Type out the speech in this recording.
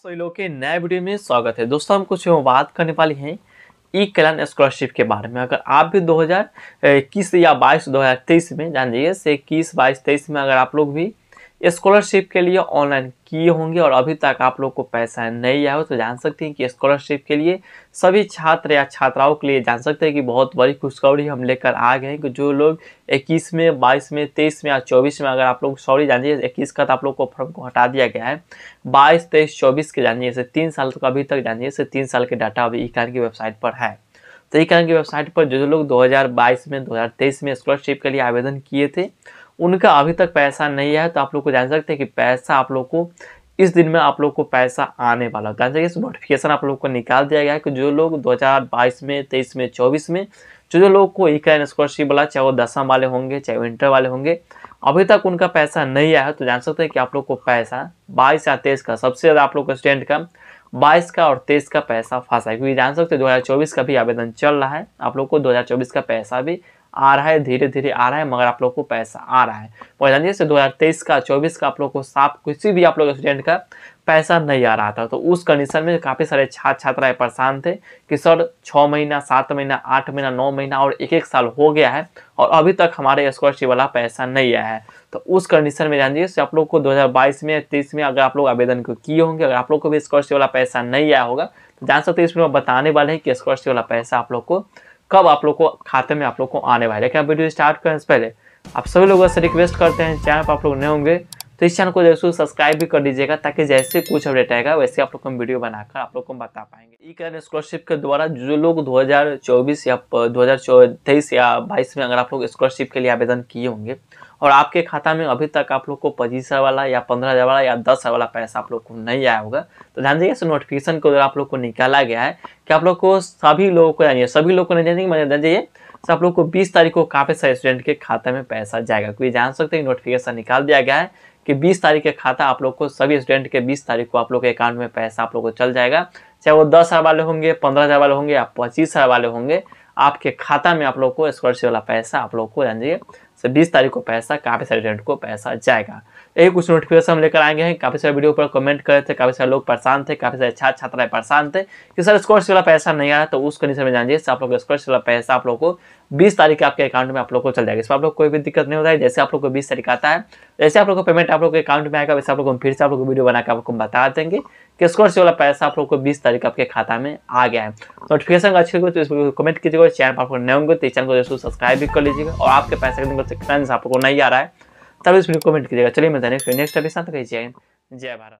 सभी लोगों के नए वीडियो में स्वागत है। दोस्तों, हम कुछ बात करने वाले हैं ई कल्याण स्कॉलरशिप के बारे में। अगर आप भी 2021 या 22 2023 में, जान जाइए, से इक्कीस, बाईस, तेईस में अगर आप लोग भी स्कॉलरशिप के लिए ऑनलाइन किए होंगे और अभी तक आप लोग को पैसा नहीं आया हो तो जान सकते हैं कि स्कॉलरशिप के लिए सभी छात्र या छात्राओं के लिए जान सकते हैं कि बहुत बड़ी खुशखबरी हम लेकर आ गए हैं कि जो लोग 21 में 22 में 23 में या 24 में अगर आप लोग, सॉरी जानिए इक्कीस का तो आप लोग को फॉर्म को हटा दिया गया है। बाईस, तेईस, चौबीस के जानिए से तीन साल तक अभी तक जानिए से तीन साल के डाटा अभी ई की वेबसाइट पर है। तो ई की वेबसाइट पर जो जो लोग 2022 में 2023 में स्कॉलरशिप के लिए आवेदन किए थे उनका अभी तक पैसा नहीं है तो आप लोग को जान सकते हैं कि पैसा आप लोग को, इस दिन में आप लोग को पैसा आने वाला जान सकते नोटिफिकेशन आप लोग को निकाल दिया गया है कि जो लोग 2022 में 23 में 24 में, जो जो लोग को एक स्कॉलरशिप वाला, चाहे वो दसम वाले होंगे, चाहे वो इंटर वाले होंगे, अभी तक उनका पैसा नहीं आया है तो जान सकते हैं कि आप लोग को पैसा बाईस या तेईस का, सबसे ज़्यादा आप लोग को स्टूडेंट का, बाईस का और तेईस का पैसा फंसा है। क्योंकि जान सकते हैं, दो हज़ार चौबीस का भी आवेदन चल रहा है, आप लोग को दो हज़ार चौबीस का पैसा भी आ रहा है, धीरे धीरे आ रहा है, मगर आप लोग को पैसा आ रहा है। जानिए से 2023 का 24 का आप लोग को साफ़, किसी भी आप लोग स्टूडेंट का पैसा नहीं आ रहा था। तो उस कंडीशन में काफ़ी सारे छात्र छात्राएँ परेशान थे कि सर छः महीना, सात महीना, आठ महीना, नौ महीना और एक एक साल हो गया है और अभी तक हमारे स्कॉलरशिप वाला पैसा नहीं आया है। तो उस कंडीशन में जानिए आप लोग को 2022 में, तीस में अगर आप लोग आवेदन किए होंगे, अगर आप लोग को भी स्कॉलरशिप वाला पैसा नहीं आया होगा तो जान सकते इसमें बताने वाले हैं कि स्कॉलरशिप वाला पैसा आप लोग को कब आप लोग को खाते में आप लोग को आने वाले क्या वीडियो स्टार्ट करें से पहले आप सभी लोगों से रिक्वेस्ट करते हैं, चैनल पर आप लोग नए होंगे तो इस चैनल को ज़रूर सब्सक्राइब भी कर दीजिएगा ताकि जैसे कुछ अपडेट आएगा, वैसे आप लोग को वीडियो बनाकर आप लोग को बता पाएँगे। ई करें स्कॉलरशिप के द्वारा जो लोग 2024 या 2023 या 22 में अगर आप लोग स्कॉलरशिप के लिए आवेदन किए होंगे और आपके खाता में अभी तक आप लोग को पच्चीस हज़ार वाला या पंद्रह हज़ार वाला या दस हज़ार वाला पैसा आप लोग को नहीं आया होगा तो ध्यान दीजिए इस नोटिफिकेशन को आप लोग को निकाला गया है कि आप लोग को सभी लोगों को जानिए सभी लोग को नहीं जानिए मतलब जान जाइए तो आप लोग को 20 तारीख को काफ़ी सारे स्टूडेंट के खाते में पैसा जाएगा। क्योंकि जान सकते हैं नोटिफिकेशन निकाल दिया गया है कि 20 तारीख के खाता आप लोग को, सभी स्टूडेंट के 20 तारीख को आप लोग के अकाउंट में पैसा आप लोग को चल जाएगा। चाहे वो दस हज़ार वाले होंगे, पंद्रह हज़ार वाले होंगे या पच्चीस हज़ार वाले होंगे, आपके खाता में आप लोग को स्कॉलरशिप वाला पैसा आप लोग को जानिए बीस तारीख को पैसा काफ़ी सारे स्टूडेंट को पैसा जाएगा यही कुछ नोटिफिकेशन हम लेकर आएँगे हैं काफ़ी सारे वीडियो पर कमेंट करे थे काफ़ी सारे लोग परेशान थे काफ़ी सारे छात्र छात्राएँ परेशान थे कि सर स्कॉलरशिप वाला पैसा नहीं आया तो उस कंडीशन में जानिए आप लोग स्कॉलरशिप वाला पैसा आप लोग को बीस तारीख आपके अकाउंट में आप लोग को चल जाएगा इसमें आप लोग कोई भी दिक्कत नहीं होता है जैसे आप लोग को बीस तारीख आता है जैसे आप लोग को पेमेंट आप लोग के अकाउंट में आएगा वैसे आप लोग को फिर से आप लोग वीडियो बनाकर आपको बता देंगे कि स्कॉलरशिप वाला पैसा आप लोग को बीस तारीख आपके खाता में आ गया है नोटिफिकेशन अच्छी तो इसको कमेंट कीजिएगा चैनल पर नए होंगे तो चैनल को ज़रूर सब्सक्राइब भी कर लीजिएगा और आपके पैसे फ्रेंड्स आप लोग आपको नहीं आ रहा है। तब इस वीडियो कमेंट कीजिएगा। चलिए मैं नेक्स्ट नेक्स्ट अभी साथ जय जय भारत।